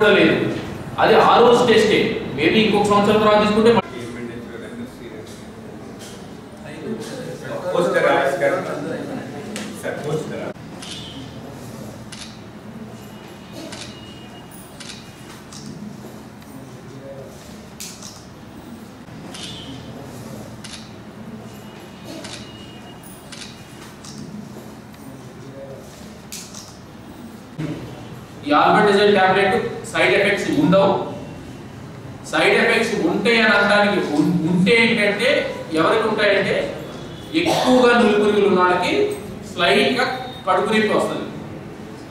కూడా లేదు. అది ఆ రోజు టెస్టే మేబీ ఇంకొక సంవత్సరం తర్వాత తీసుకుంటే పోస్టర్ ఆవిష్కరణ సార్ పోస్టర్ ఈ ఆల్బెండజోల్ టాబ్లెట్ సైడ్ ఎఫెక్ట్స్ ఉండవు. సైడ్ ఎఫెక్ట్స్ ఉంటాయి అని అనడానికి ఉంటే ఏంటంటే ఎవరికి ఉంటాయంటే ఎక్కువగా నులుపురుగులు ఉన్న వాళ్ళకి స్లైట్గా కడుపు నొప్పి వస్తుంది.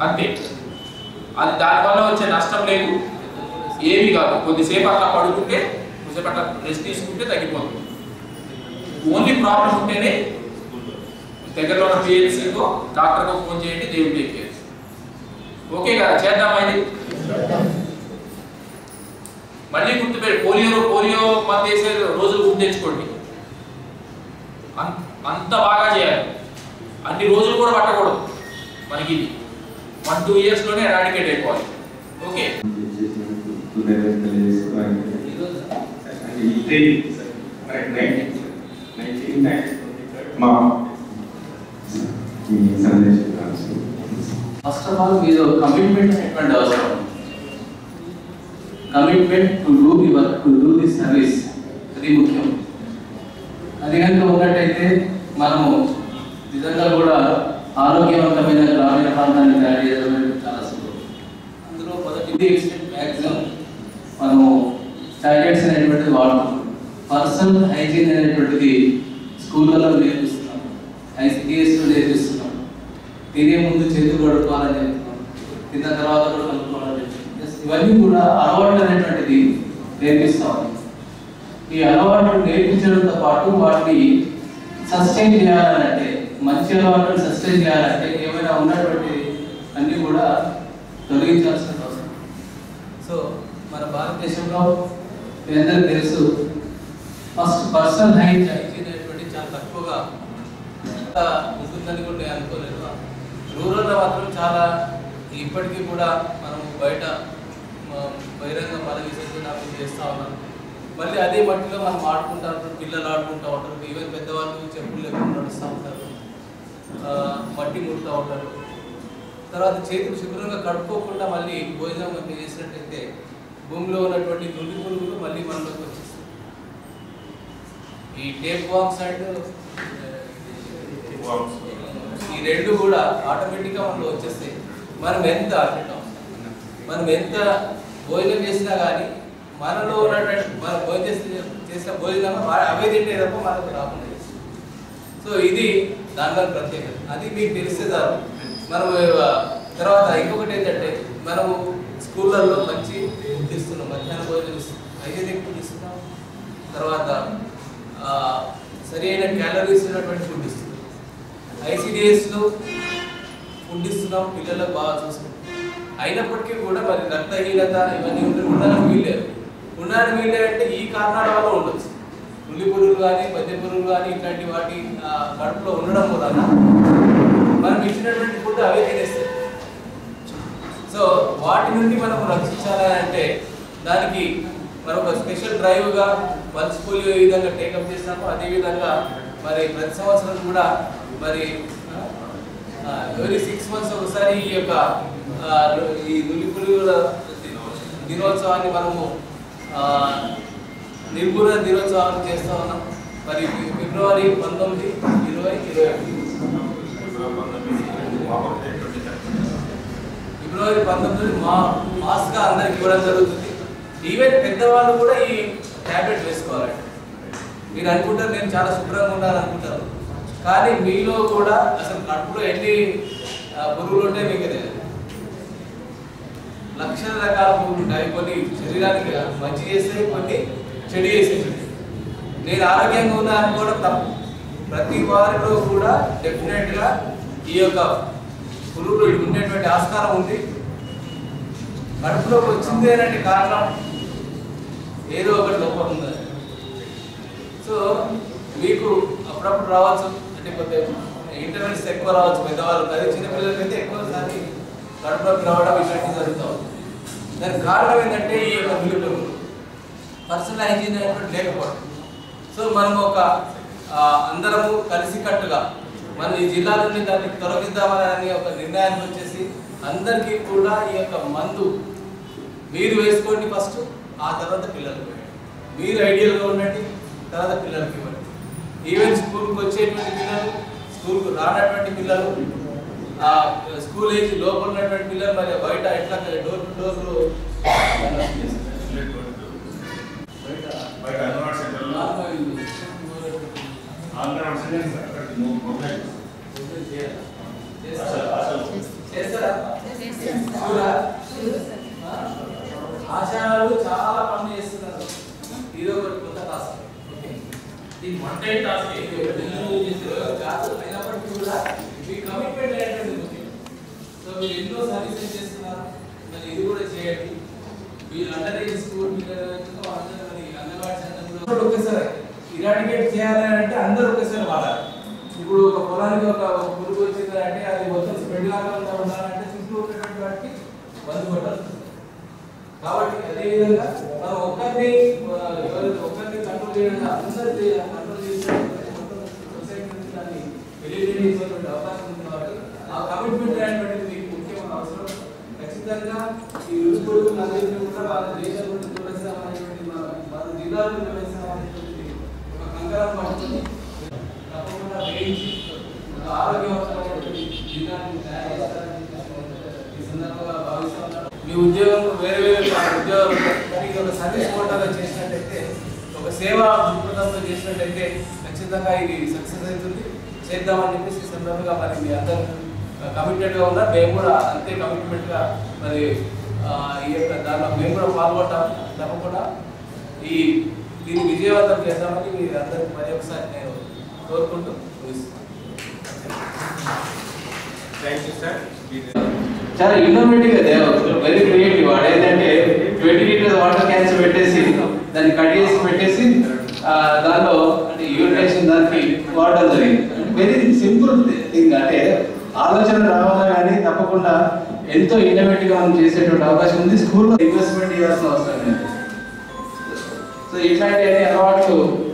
అంతే. అది దానివల్ల వచ్చే నష్టం లేదు. ఏమీ కాదు. కొద్దిసేపు అట్లా పడుకుంటే కొద్దిసేపు అట్లా రెస్ట్ తీసుకుంటే తగ్గిపోతుంది. ఓన్లీ ప్రాబ్లం ఉంటేనే దగ్గరలో ఉన్న పిహెచ్సికో డాక్టర్కో ఫోన్ చేయండి దేవుడి ఓకే కదా చేద్దామా ఇది? మళ్ళీ గుర్తుపెట్టి పోలియో పోలియో మంది వేసే రోజులు గుర్తు తెచ్చుకోండి. అంత బాగా చేయాలి. అన్ని రోజులు కూడా పట్టకూడదు మనకి ఇది. వన్ టూ ఇయర్స్లోనే ఎరాడికేట్ అయిపోవాలి. ఓకే ఫస్ట్ ఆఫ్ ఆల్ మీరు కమిట్మెంట్ అనేటువంటి అవసరం. Commitment to do the work to do the service అది ముఖ్యం. అది కనుక ఉన్నట్టయితే మనము నిజంగా కూడా ఆరోగ్యవంతమైన గ్రామీణ ప్రాంతాన్ని తయారు చేయడం అనేది చాలా సులభం. అందులో మొదటిది ఎక్స్టెంట్ మ్యాక్సిమం మనము టాయిలెట్స్ అనేటువంటిది వాడుతున్నాం పర్సనల్ హైజీన్ అనేటువంటిది స్కూళ్ళలో నేర్పిస్తున్నాం ఐసిడిఎస్లో నేర్పిస్తున్నాం. తినే ముందు చేతులు కడుక్కోవాలని చెప్తున్నాం. తిన్న తర్వాత కూడా ఇవన్నీ కూడా అలవాట్లు అనేటువంటిది నేర్పిస్తాం. ఈ అలవాట్లు నేర్పించడంతో పాటు వాటిని సస్టైన్ చేయాలంటే మంచి అలవాట్లు సస్టైన్ చేయాలంటే ఏమైనా ఉన్నటువంటి అన్ని కూడా తొలగించాల్సిన అవసరం. సో మన భారతదేశంలో మీ అందరికీ తెలుసు ఫస్ట్ పర్సనల్ హైట్ హైజీన్ అనేటువంటి చాలా తక్కువగా ఉంటుందని కూడా నేను అనుకోలేదు. రూరల్లో మాత్రం చాలా ఇప్పటికీ కూడా మనం బయట బహిరంగ మల విసర్జన చేస్తూ ఉన్నాం. మళ్ళీ అదే మట్టిలో మనం ఆడుకుంటా ఉంటారు పిల్లలు ఆడుకుంటూ ఉంటారు ఈవెన్ పెద్దవాళ్ళు చెప్పులు లేకుండా నడుస్తూ ఉంటారు మట్టి ముడుతూ ఉంటారు. తర్వాత చేతులు శుభ్రంగా కడుక్కోకుండా మళ్ళీ భోజనం మనం చేసినట్టయితే భూమిలో ఉన్నటువంటి నులి పురుగులు మళ్ళీ మనలోకి వచ్చేస్తాయి. ఈ టేప్ బాక్స్ అండ్ ఈ రెండు కూడా ఆటోమేటిక్గా మనలో వచ్చేస్తాయి. మనం ఎంత మనం ఎంత భోజనం చేసినా కానీ మనలో ఉన్నటువంటి మన భోజనం చేసిన చేసిన భోజనం అవే తింటే తప్ప మనకు రాకుండా చేస్తుంది. సో ఇది దానిలో ప్రత్యేకత. అది మీకు తెలిస్తే చాలు మనం తర్వాత ఇంకొకటి ఏంటంటే మనము స్కూళ్ళల్లో మంచి ఇస్తున్నాం మధ్యాహ్న భోజనం ఇస్తున్నాం ఎక్కువ ఇస్తున్నాం. తర్వాత సరి అయిన క్యాలరీస్ ఉన్నటువంటి ఫుడ్ ఇస్తున్నాం. ఐసీడిఎస్లో ఫుడ్ ఇస్తున్నాం. పిల్లలకు బాగా చూసుకుంటాం అయినప్పటికీ కూడా మరి రక్తహీనత ఇవన్నీ ఉంటే ఉండడానికి వీల్లేదు. ఉండడానికి వీల్లేదు అంటే ఈ కారణాల వల్ల ఉండొచ్చు. ఉల్లి పురుగులు కానీ మధ్య పురుగులు కానీ ఇట్లాంటి వాటి కడుపులో ఉండడం వలన మనం ఇచ్చినటువంటి ఫుడ్ అవే తినేస్తాయి. సో వాటి నుండి మనం రక్షించాలి అంటే దానికి మనం ఒక స్పెషల్ డ్రైవ్గా పల్స్ పోలియో ఏ విధంగా టేకప్ చేస్తామో అదే విధంగా మరి ప్రతి సంవత్సరం కూడా మరి ఎవరి సిక్స్ మంత్స్ ఒకసారి ఈ యొక్క ఈ నులి పురుగుల దినోత్సవాన్ని మనము ఆ, దినోత్సవాన్ని చేస్తా ఉన్నాం. మరి ఫిబ్రవరి పంతొమ్మిది ఇరవై ఇరవై ఒకటి. ఫిబ్రవరి పంతొమ్మిది మా మాస్క్ అందరికి ఇవ్వడం జరుగుతుంది. ఈవెన్ పెద్దవాళ్ళు కూడా ఈ ట్యాబ్లెట్ వేసుకోవాలండి మీరు అనుకుంటారు నేను చాలా శుభ్రంగా ఉండాలనుకుంటారు అనుకుంటారు. కానీ మీలో కూడా అసలు కడుపులో ఎన్ని పురుగులు ఉంటాయి మీకు తెలియదు. లక్షల రకాల పురుగులు ఉంటాయి. కొన్ని శరీరానికి మంచి చేస్తాయి కొన్ని చెడు చేసేవి నేను ఆరోగ్యంగా ఉన్నా అనుకోవడం తప్పు. ప్రతి వారిలో కూడా డెఫినెట్గా ఈ యొక్క పురుగులు ఉండేటువంటి ఆస్కారం ఉంది. కడుపులోకి వచ్చింది అనే కారణం ఏదో ఒకటి లోపం ఉందని సో మీకు అప్పుడప్పుడు రావచ్చు. అంటే కొద్దిగా ఇంటర్నెట్స్ ఎక్కువ రావచ్చు. పెద్దవాళ్ళు కానీ చిన్నపిల్లలకి అయితే ఎక్కువ సారి కడుపులోకి రావడం ఇలాంటివి జరుగుతూ ఉంది. దానికి కారణం ఏంటంటే ఈ యొక్క నిలుపులు పర్సనల్ హైజీన్ అనేటువంటి లేకపోవడం. సో మనం ఒక అందరము కలిసికట్టుగా మన ఈ జిల్లా నుండి దాన్ని తొలగిద్దామని ఒక నిర్ణయానికి వచ్చేసి అందరికీ కూడా ఈ యొక్క మందు మీరు వేసుకోండి ఫస్ట్ ఆ తర్వాత పిల్లలకు మీరు ఐడియల్గా ఉండండి తర్వాత పిల్లలకి ఇవ్వండి. ఈవెన్ స్కూల్కి వచ్చేటువంటి పిల్లలు స్కూల్కి రానటువంటి పిల్లలు ఆ స్కూల్ ఏజ్ లోపల ఉన్నటువంటి పిల్లలు మరి బయట ఎట్లా డోర్ టు డోర్? ఆశాలు చాలా పనులు చేస్తున్నారు ఇది ఒకటి కొత్త టాస్క్ వన్ టైం టాస్క్. కాదు, అయినప్పటికీ కూడా మీ కమిట్మెంట్ మీరు ఎన్నో సర్వీసెస్ చేస్తున్నారు. మరి ఇది కూడా చేయండి. మీరు అండర్ ఏజ్ స్కూల్ అందరూ మరి ఒకేసారి ఇరాడికేట్ చేయాలి అంటే అందరూ ఒకేసారి వాడాలి. ఇప్పుడు ఒక పొలానికి ఒక పురుగు వచ్చింది అంటే అది మొత్తం స్ప్రెడ్ కాకుండా ఉండాలంటే చుట్టూ ఉన్నటువంటి వాటికి మందు కొట్టాలి. కాబట్టి అదేవిధంగా మనం ఒక్కరిని ఆ, ఒక్కరిని కంట్రోల్ చేయడం అందరి కంట్రోల్ చేసే మొత్తం సొసైటీ నుంచి దాన్ని వెళ్ళి అవకాశం ఉంది కాబట్టి. ఆ కమిట్మెంట్ అనేటువంటిది మీకు ముఖ్యమైన అవసరం ఖచ్చితంగా ఈ రుచులు అందరినీ కూడా వాళ్ళ దేశం నుండి తొలగిస్తామనేటువంటి మన జిల్లా నుండి తొలగిస్తామనేటువంటి ఒక కంకరం పట్టుకుని తప్పకుండా వేయించి ఒక ఆరోగ్యవంతమైనటువంటి తయారు చేస్తారని ఈ సందర్భంగా మీ ఉద్యోగం వేరే వేరే ఉద్యోగాలు ఉంటాయి. ఒక సర్వీస్ మోటార్గా చేసినట్టయితే ఒక సేవా దృక్పథంతో చేసినట్టయితే ఖచ్చితంగా ఇది సక్సెస్ అవుతుంది చేద్దామని చెప్పేసి ఈ సందర్భంగా మరి మీ అందరూ కమిటెడ్గా ఉన్నారు మేము కూడా అంతే కమిట్మెంట్గా మరి ఈ యొక్క దానిలో మేము కూడా పాల్గొంటాం. తప్పకుండా ఈ దీన్ని విజయవంతం చేద్దామని మీరు అందరికి మరి ఒకసారి నేను కోరుకుంటూ చాలా ఇన్నోవేటివ్ అదే వెరీ క్రియేటివ్ వాడు ఏంటంటే ట్వంటీ లీటర్స్ వాటర్ క్యాన్స్ పెట్టేసి దాన్ని కట్ చేసి పెట్టేసి ఆ, దానిలో అంటే యూరినేషన్ దానికి వాడడం జరిగింది. వెరీ సింపుల్ థింగ్ అంటే ఆలోచన రావాలా కానీ తప్పకుండా ఎంతో ఇన్నోవేటివ్గా మనం చేసేటువంటి అవకాశం ఉంది. స్కూల్లో ఇన్వెస్ట్మెంట్ చేయాల్సిన అవసరం లేదు. సో ఇట్లాంటి అన్ని అలవాట్లు